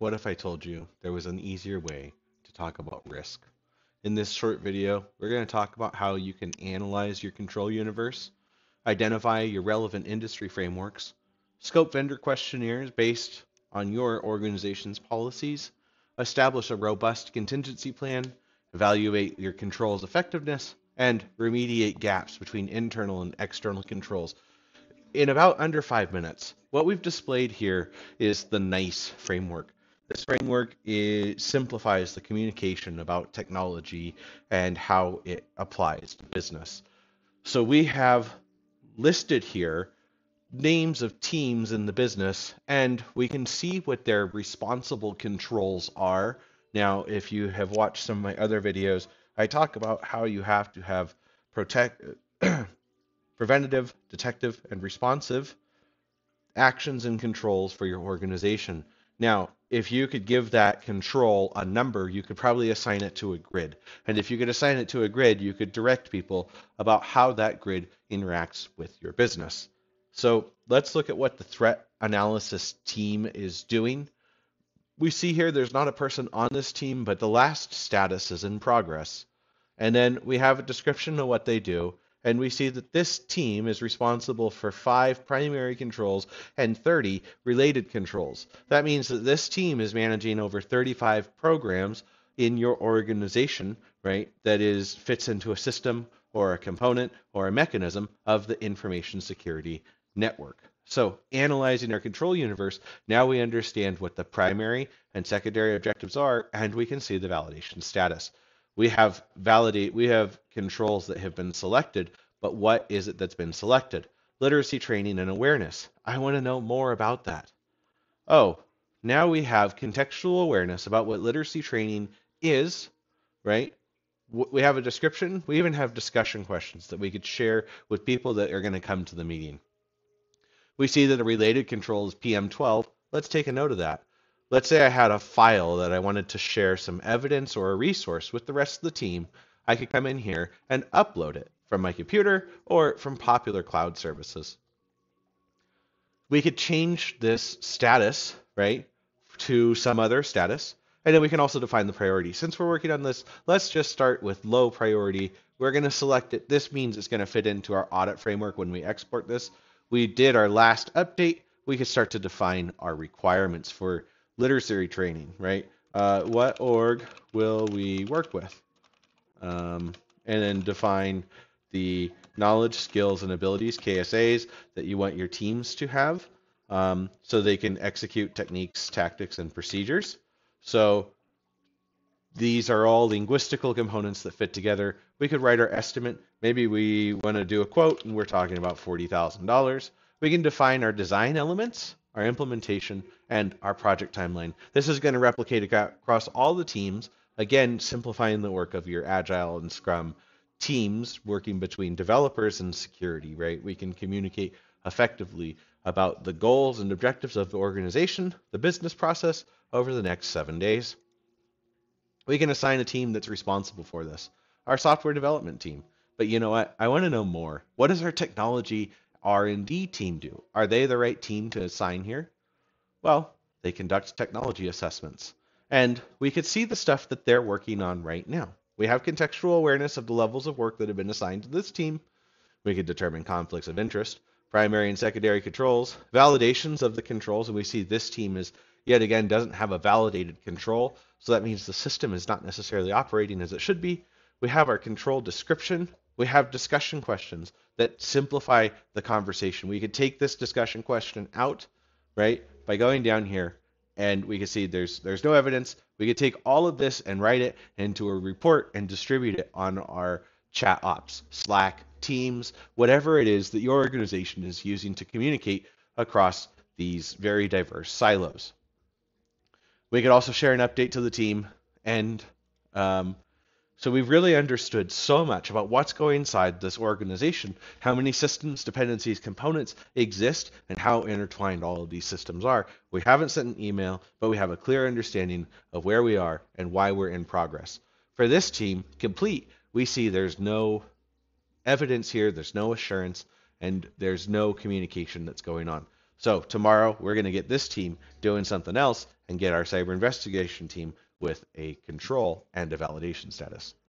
What if I told you there was an easier way to talk about risk? In this short video, we're going to talk about how you can analyze your control universe, identify your relevant industry frameworks, scope vendor questionnaires based on your organization's policies, establish a robust contingency plan, evaluate your controls effectiveness, and remediate gaps between internal and external controls in about under five minutes. What we've displayed here is the NICE framework. This framework is, simplifies the communication about technology and how it applies to business. So we have listed here names of teams in the business and we can see what their responsible controls are. Now, if you have watched some of my other videos, I talk about how you have to have protect preventative, detective, and responsive actions and controls for your organization. Now, if you could give that control a number, you could probably assign it to a grid. And if you could assign it to a grid, you could direct people about how that grid interacts with your business. So let's look at what the threat analysis team is doing. We see here there's not a person on this team, but the last status is in progress. And then we have a description of what they do and we see that this team is responsible for five primary controls and 30 related controls. That means that this team is managing over 35 programs in your organization, right? That is fits into a system or a component or a mechanism of the information security network. So, analyzing our control universe, now we understand what the primary and secondary objectives are, and we can see the validation status we have validate we have controls that have been selected but what is it that's been selected? Literacy training and awareness. I want to know more about that. Oh now we have contextual awareness about what literacy training is right? We have a description. We even have discussion questions that we could share with people that are going to come to the meeting. We see that a related control is pm12 let's take a note of that Let's say I had a file that I wanted to share some evidence or a resource with the rest of the team. I could come in here and upload it from my computer or from popular cloud services. We could change this status, right, to some other status. And then we can also define the priority. Since we're working on this, let's just start with low priority. We're going to select it. This means it's going to fit into our audit framework when we export this. We did our last update. We could start to define our requirements for literacy training, right? Uh, what org will we work with? Um, and then define the knowledge, skills, and abilities, KSAs, that you want your teams to have um, so they can execute techniques, tactics, and procedures. So these are all linguistical components that fit together. We could write our estimate. Maybe we want to do a quote and we're talking about $40,000. We can define our design elements our implementation, and our project timeline. This is going to replicate across all the teams, again, simplifying the work of your Agile and Scrum teams working between developers and security, right? We can communicate effectively about the goals and objectives of the organization, the business process over the next seven days. We can assign a team that's responsible for this, our software development team. But you know what? I want to know more. What does our technology R&D team do? Are they the right team to assign here? Well, they conduct technology assessments. And we could see the stuff that they're working on right now. We have contextual awareness of the levels of work that have been assigned to this team. We could determine conflicts of interest, primary and secondary controls, validations of the controls, and we see this team is yet again doesn't have a validated control, so that means the system is not necessarily operating as it should be. We have our control description, we have discussion questions that simplify the conversation. We could take this discussion question out, right, by going down here, and we can see there's there's no evidence. We could take all of this and write it into a report and distribute it on our chat ops, Slack, Teams, whatever it is that your organization is using to communicate across these very diverse silos. We could also share an update to the team and um, so we've really understood so much about what's going inside this organization, how many systems, dependencies, components exist, and how intertwined all of these systems are. We haven't sent an email, but we have a clear understanding of where we are and why we're in progress. For this team, complete, we see there's no evidence here, there's no assurance, and there's no communication that's going on. So tomorrow we're going to get this team doing something else and get our cyber investigation team with a control and a validation status.